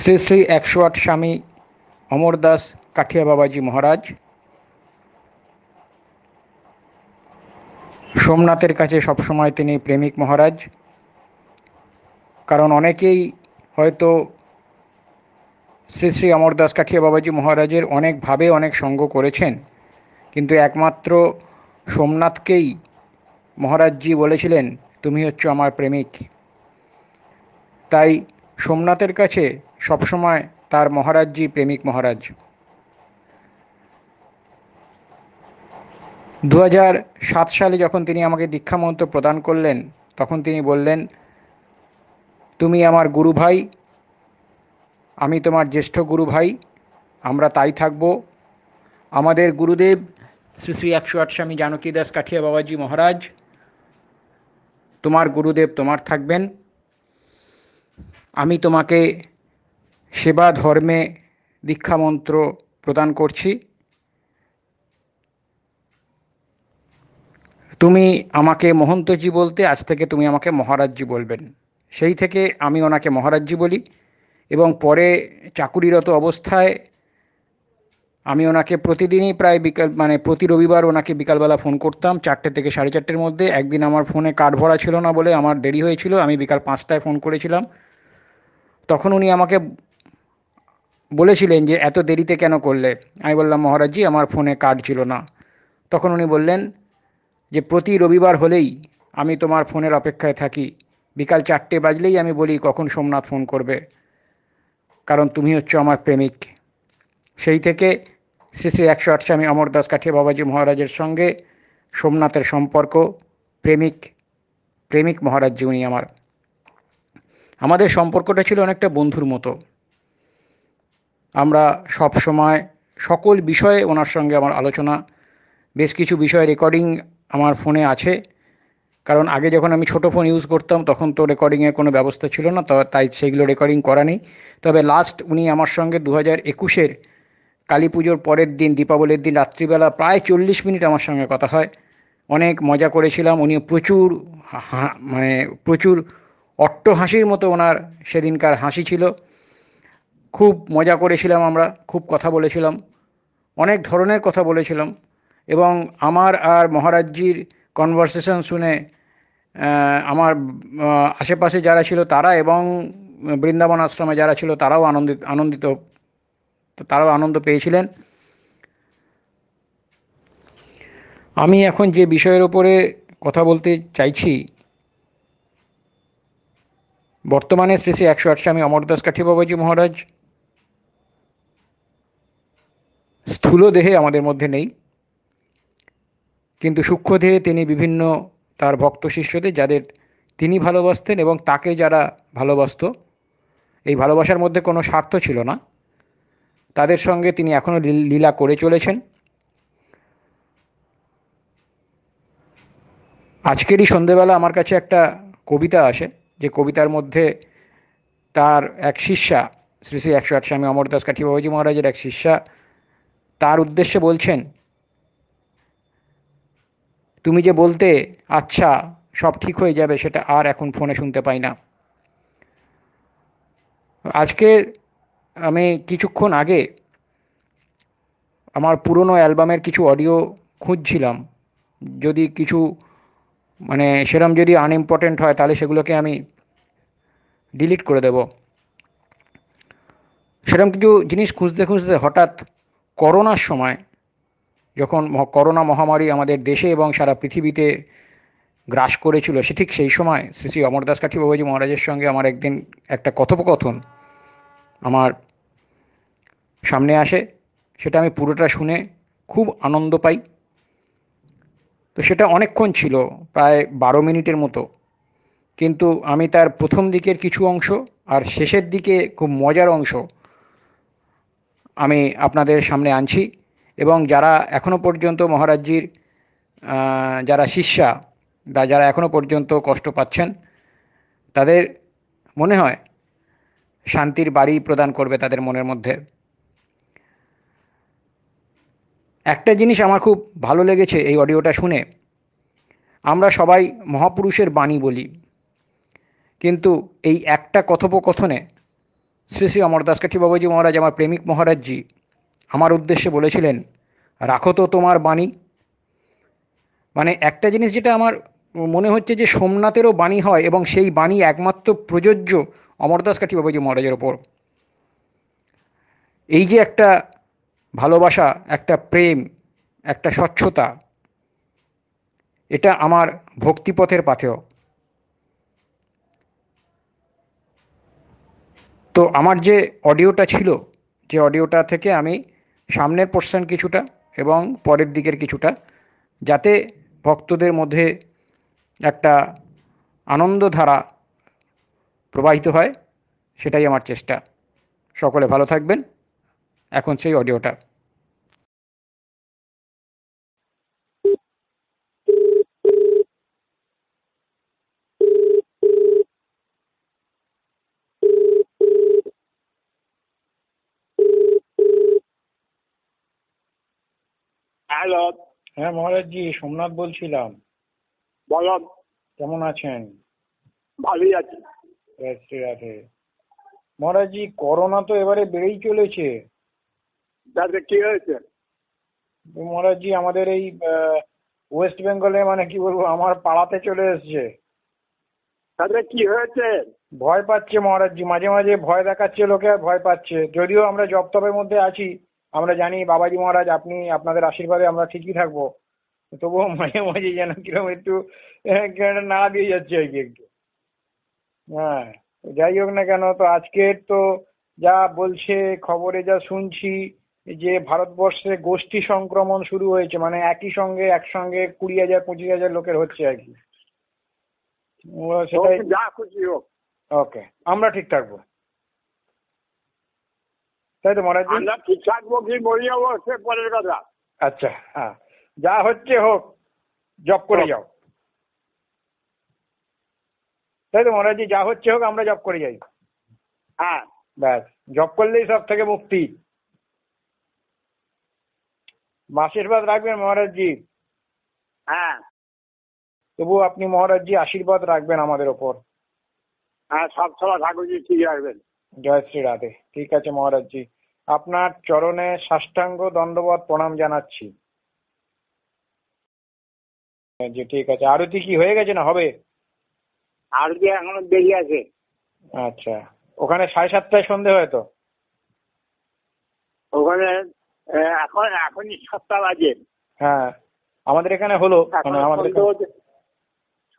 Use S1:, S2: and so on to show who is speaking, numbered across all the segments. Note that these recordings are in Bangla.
S1: শ্রী শ্রী একশো আট স্বামী অমরদাস কাঠিয়া বাবাজি মহারাজ, সোমনাথের কাছে সবসময় তিনি প্রেমিক মহারাজ। কারণ অনেকেই হয়তো শ্রী শ্রী অমরদাস কাঠিয়া বাবাজি মহারাজের অনেকভাবে অনেক সঙ্গ করেছেন, কিন্তু একমাত্র সোমনাথকেই মহারাজজি বলেছিলেন, তুমি হচ্ছ আমার প্রেমিক। তাই সোমনাথের কাছে সবসময় তার মহারাজজি প্রেমিক মহারাজ। দু সাত সালে যখন তিনি আমাকে দীক্ষামন্ত্র প্রদান করলেন, তখন তিনি বললেন, তুমি আমার গুরু ভাই, আমি তোমার জ্যেষ্ঠ গুরু ভাই, আমরা তাই থাকব। আমাদের গুরুদেব শ্রী শ্রী একশো আট স্বামী জানকী দাস কাঠিয়া বাবাজি মহারাজ, তোমার গুরুদেব তোমার থাকবেন। আমি তোমাকে সেবা ধর্মে দীক্ষামন্ত্র প্রদান করছি। তুমি আমাকে মহন্তজি বলতে, আজ থেকে তুমি আমাকে মহারাজজি বলবেন। সেই থেকে আমি ওনাকে মহারাজজি বলি এবং পরে চাকুরিরত অবস্থায় আমি ওনাকে প্রতিদিনই প্রায় বিকাল মানে প্রতি রবিবার ওনাকে বিকালবেলা ফোন করতাম। চারটে থেকে সাড়ে চারটের মধ্যে। একদিন আমার ফোনে কার্ড ভরা ছিল না বলে আমার দেরি হয়েছিল। আমি বিকাল পাঁচটায় ফোন করেছিলাম। তখন উনি আমাকে বলেছিলেন যে, এত দেরিতে কেন করলে? আমি বললাম, মহারাজজি, আমার ফোনে কার্ড ছিল না। তখন উনি বললেন যে, প্রতি রবিবার হলেই আমি তোমার ফোনের অপেক্ষায় থাকি। বিকাল চারটে বাজলেই আমি বলি কখন সোমনাথ ফোন করবে। কারণ তুমি হচ্ছ আমার প্রেমিক। সেই থেকে শ্রী শ্রী একশো আট স্বামী অমরদাস কাঠিয়া বাবাজি মহারাজের সঙ্গে সোমনাথের সম্পর্ক, প্রেমিক প্রেমিক মহারাজজি উনি আমার। আমাদের সম্পর্কটা ছিল অনেকটা বন্ধুর মতো। আমরা সব সময় সকল বিষয়ে ওনার সঙ্গে আমার আলোচনা, বেশ কিছু বিষয় রেকর্ডিং আমার ফোনে আছে। কারণ আগে যখন আমি ছোটো ফোন ইউজ করতাম, তখন তো রেকর্ডিংয়ের কোনো ব্যবস্থা ছিল না তাই সেইগুলো রেকর্ডিং করা নেই। তবে লাস্ট উনি আমার সঙ্গে দু হাজার একুশের কালী পুজোর পরের দিন, দীপাবলির দিন রাত্রিবেলা প্রায় চল্লিশ মিনিট আমার সঙ্গে কথা হয়। অনেক মজা করেছিলাম উনি প্রচুর মানে প্রচুর অট্ট হাসির মতো ওনার সেদিনকার হাসি ছিল। খুব মজা করেছিলাম আমরা, খুব কথা বলেছিলাম, অনেক ধরনের কথা বলেছিলাম এবং আমার আর মহারাজজির কনভারসেশন শুনে আমার আশেপাশে যারা ছিল তারা এবং বৃন্দাবন আশ্রমে যারা ছিল তারাও আনন্দিত আনন্দিত, তারাও আনন্দ পেয়েছিলেন। আমি এখন যে বিষয়ের ওপরে কথা বলতে চাইছি, বর্তমানে শ্রী শ্রী একশো আট স্বামী অমরদাস কাঠি বাবাজি মহারাজ স্থূল দেহে আমাদের মধ্যে নেই। কিন্তু সূক্ষ্ম দেহে তিনি বিভিন্ন তার ভক্ত শিষ্যদের যাদের তিনি ভালোবাসতেন এবং তাকে যারা ভালোবাসত, এই ভালোবাসার মধ্যে কোনো স্বার্থ ছিল না। তাদের সঙ্গে তিনি এখনও লীলা করে চলেছেন। আজকেরই সন্ধেবেলা আমার কাছে একটা কবিতা আসে। যে কবিতার মধ্যে তার এক শিষ্যা, শ্রী শ্রী একশো আট স্বামী অমরদাস কাঠি বাবাজি মহারাজের এক শিষ্যা তার উদ্দেশ্যে বলছেন, তুমি যে বলতে আচ্ছা সব ঠিক হয়ে যাবে, সেটা আর এখন ফোনে শুনতে পাই না। আজকে আমি কিছুক্ষণ আগে আমার পুরনো অ্যালবামের কিছু অডিও খুঁজছিলাম। যদি কিছু মানে সেরম যদি আনইম্পর্টেন্ট হয়, তাহলে সেগুলোকে আমি ডিলিট করে দেব। সেরম কিছু জিনিস খুঁজতে খুঁজতে হঠাৎ করোনার সময় যখন করোনা মহামারী আমাদের দেশে এবং সারা পৃথিবীতে গ্রাস করেছিল, সে ঠিক সেই সময় শ্রী শ্রী অমরদাস কাঠি বাবাজি মহারাজের সঙ্গে আমার একদিন একটা কথোপকথন আমার সামনে আসে। সেটা আমি পুরোটা শুনে খুব আনন্দ পাই। তো সেটা অনেকক্ষণ ছিল, প্রায় বারো মিনিটের মতো। কিন্তু আমি তার প্রথম দিকের কিছু অংশ আর শেষের দিকে খুব মজার অংশ আমি আপনাদের সামনে আনছি এবং যারা এখনও পর্যন্ত মহারাজজির যারা শিষ্যা বা যারা এখনও পর্যন্ত কষ্ট পাচ্ছেন, তাদের মনে হয় শান্তির বাড়ি প্রদান করবে তাদের মনের মধ্যে। একটা জিনিস আমার খুব ভালো লেগেছে এই অডিওটা শুনে। আমরা সবাই মহাপুরুষের বাণী বলি। কিন্তু এই একটা কথোপকথনে
S2: শ্রী শ্রী অমরদাস কাঠি বাবাজি মহারাজ, আমার প্রেমিক মহারাজজি, আমার উদ্দেশ্যে বলেছিলেন, রাখো তো তোমার বাণী। মানে একটা জিনিস যেটা আমার মনে হচ্ছে যে সোমনাথেরও বাণী হয় এবং সেই বাণী একমাত্র প্রযোজ্য অমরদাস কাঠি বাবাজি মহারাজের ওপর। এই যে একটা ভালোবাসা, একটা প্রেম, একটা স্বচ্ছতা, এটা আমার ভক্তিপথের পাথেয়। তো আমার যে অডিওটা ছিল, যে অডিওটা থেকে আমি সামনের পোর্শন কিছুটা এবং পরের দিকের কিছুটা, যাতে ভক্তদের মধ্যে একটা আনন্দধারা প্রবাহিত হয়, সেটাই আমার চেষ্টা। সকলে ভালো থাকবেন। এখন সেই অডিওটা।
S3: হ্যালো
S2: হ্যাঁ মহারাজজি সোমনাথ বলছিলাম।
S3: বলো
S2: কেমন আছেন?
S3: ভালোই আছি।
S2: রাত্রি রাতে মহারাজজি করোনা তো এবারে বেড়েই চলেছে।
S3: তাতে কি হয়েছে?
S2: মহারাজজি আমাদের এই ওয়েস্ট বেঙ্গলে মানে কি বলব আমার পাড়াতে চলে এসছে।
S3: তাতে কি হয়েছে?
S2: ভয় পাচ্ছে মহারাজজি মাঝে মাঝে ভয় দেখাচ্ছে লোকে ভয় পাচ্ছে। যদিও আমরা জপতপের মধ্যে আছি আমরা জানি বাবাজি মহারাজ আপনি আপনাদের আশীর্বাদে আমরা ঠিকই থাকব। তবুও মাঝে মাঝে যেন কীরকম একটু আহ, কেমন দিয়ে যাচ্ছে আর কি একটু। হ্যাঁ যাই হোক না কেন তো আজকের তো যা বলছে খবরে যা শুনছি যে ভারতবর্ষে গোষ্ঠী সংক্রমণ শুরু হয়েছে মানে একই সঙ্গে একসঙ্গে কুড়ি হাজার পঁচিশ হাজার লোকের হচ্ছে আর কি। সেটাই
S3: যা খুশি হোক।
S2: ওকে আমরা ঠিক থাকব। তাই তো মহারাজ
S3: আমরা ঠিক থাকব কি মরি যাব সে পরের কথা।
S2: আচ্ছা হ্যাঁ। যা হচ্ছে হোক জব করে যাও। তাই তো মহারাজ যা হচ্ছে হোক আমরা জব করে যাই।
S3: হ্যাঁ।
S2: ব্যাস জব করলেই সব থেকে মুক্তি। আশীর্বাদ রাখবেন মহারাজজি
S3: হ্যাঁ।
S2: তবু আপনি মহারাজজি আশীর্বাদ রাখবেন আমাদের ওপর।
S3: হ্যাঁ সব সময় ঠাকুরজি ঠিক রাখবেন।
S2: জয় শ্রী রাধে। ঠিক আছে মহারাজজি আপনার চরণে সাষ্টাঙ্গ দণ্ডবত প্রণাম জানাচ্ছি। জি ঠিক আছে। আরতি কি হয়ে গেছে না হবে?
S3: আর কি এখনও দেরি আছে।
S2: আচ্ছা। ওখানে সাড়ে সাতটায় সন্ধে হয় তো?
S3: ওখানে এখন এখনই সাতটা বাজে।
S2: হ্যাঁ। আমাদের এখানে হলো। মানে আমাদের
S3: সন্ধ্যে হতে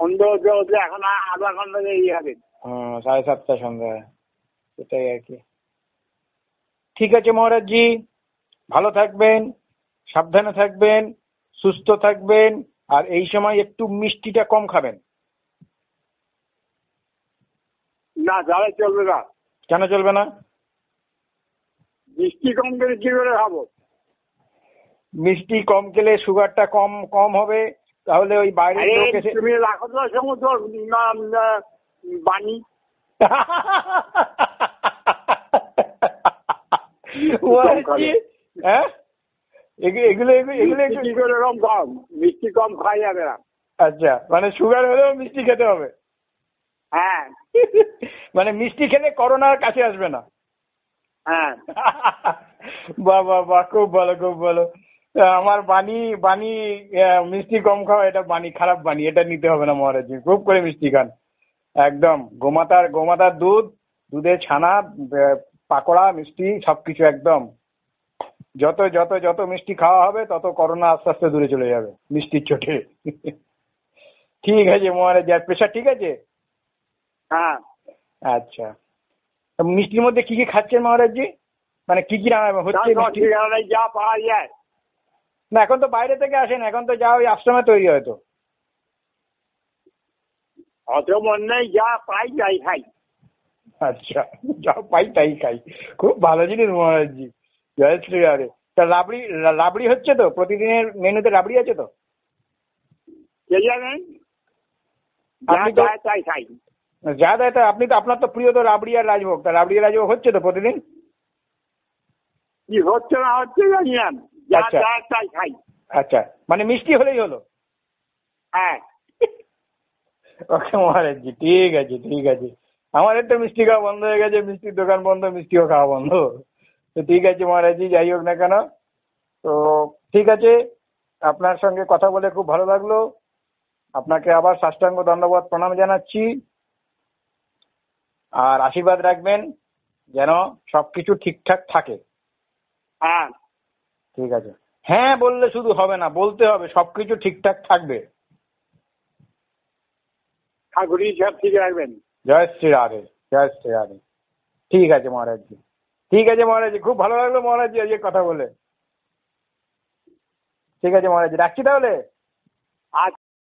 S3: সন্ধ্যে হতে হতে এখন আধা ঘণ্টা দেরি হবে।
S2: সাড়ে সাতটায় সন্ধে হয়। সেটাই আর কি। ঠিক আছে মহারাজজি ভালো থাকবেন সাবধানে থাকবেন সুস্থ থাকবেন আর এই সময় একটু মিষ্টিটা কম খাবেন।
S3: না তাহলে চলবে না।
S2: কেন চলবে না?
S3: মিষ্টি কম করে কি করে খাব?
S2: মিষ্টি কম খেলে সুগারটা কম কম হবে তাহলে ওই
S3: বাইরে
S2: লোক এসে
S3: তুমি রাখো তো সমস্ত বাণী।
S2: হ্যাঁ এগুলো এগুলো এগুলো এগুলো
S3: মিষ্টি করে কম কম মিষ্টি কম খাই যাবে না।
S2: আচ্ছা মানে সুগার হলেও মিষ্টি খেতে হবে।
S3: হ্যাঁ।
S2: মানে মিষ্টি খেলে করোনার কাছে আসবে না।
S3: হ্যাঁ।
S2: বাহ বাহ বাহ খুব ভালো খুব ভালো। আমার বাণী বাণী মিষ্টি কম খাওয়া এটা বাণী খারাপ বাণী এটা নিতে হবে না মহারাজ খুব করে মিষ্টি খান। একদম গোমাতার গোমাতার দুধ দুধের ছানা পাকোড়া মিষ্টি সবকিছু একদম। যত যত যত মিষ্টি খাওয়া হবে তত করোনা আস্তে আস্তে দূরে চলে যাবে মিষ্টির চোটে। ঠিক আছে মহারাজ আর প্রেশার ঠিক আছে?
S3: হ্যাঁ।
S2: আচ্ছা। তা মিষ্টির মধ্যে কি কি খাচ্ছেন মহারাজজি? মানে কি কি হচ্ছে
S3: যা পাওয়া যায়।
S2: না এখন তো বাইরে থেকে আসেন এখন তো যা ওই আশ্রমে তৈরি হয় তো।
S3: অত মন নেই যা পাই যাই খাই।
S2: আচ্ছা যা পাই তাই খাই। খুব ভালো জিনিস মহারাজজি জয় শ্রী রাধে তা রাবড়ি রাবড়ি হচ্ছে তো? প্রতিদিনের মেনুতে রাবড়ি আছে তো?
S3: কে জানেন তাই খাই।
S2: যা দেয় তা আপনি তো আপনার তো প্রিয় তো রাবড়ি আর রাজভোগ। তা রাবড়ি আর রাজভোগ হচ্ছে তো প্রতিদিন?
S3: কি হচ্ছে না হচ্ছে জানি না।
S2: আচ্ছা।
S3: তাই খাই।
S2: আচ্ছা মানে মিষ্টি হলেই হলো?
S3: হ্যাঁ।
S2: ওকে মহারাজজি ঠিক আছে ঠিক আছে। আমাদের একটা মিষ্টি খাওয়া বন্ধ হয়ে গেছে মিষ্টির দোকান বন্ধ মিষ্টিও খাওয়া বন্ধ। তো ঠিক আছে মহারাজি যাই হোক না কেন। তো ঠিক আছে আপনার সঙ্গে কথা বলে খুব ভালো লাগল। আপনাকে আবার সাষ্টাঙ্গ দণ্ডবাদ প্রণাম জানাচ্ছি। আর আশীর্বাদ রাখবেন যেন সবকিছু ঠিকঠাক থাকে।
S3: হ্যাঁ।
S2: ঠিক আছে। হ্যাঁ বললে শুধু হবে না বলতে হবে সবকিছু ঠিকঠাক থাকবে।
S3: ঠাকুরই সব ঠিক রাখবেন।
S2: জয় শ্রী রাধে জয় শ্রী রাধে। ঠিক আছে মহারাজজি। ঠিক আছে মহারাজজি, খুব ভালো লাগল মহারাজজি আজকে কথা বলে। ঠিক আছে মহারাজজি, রাখছি তাহলে?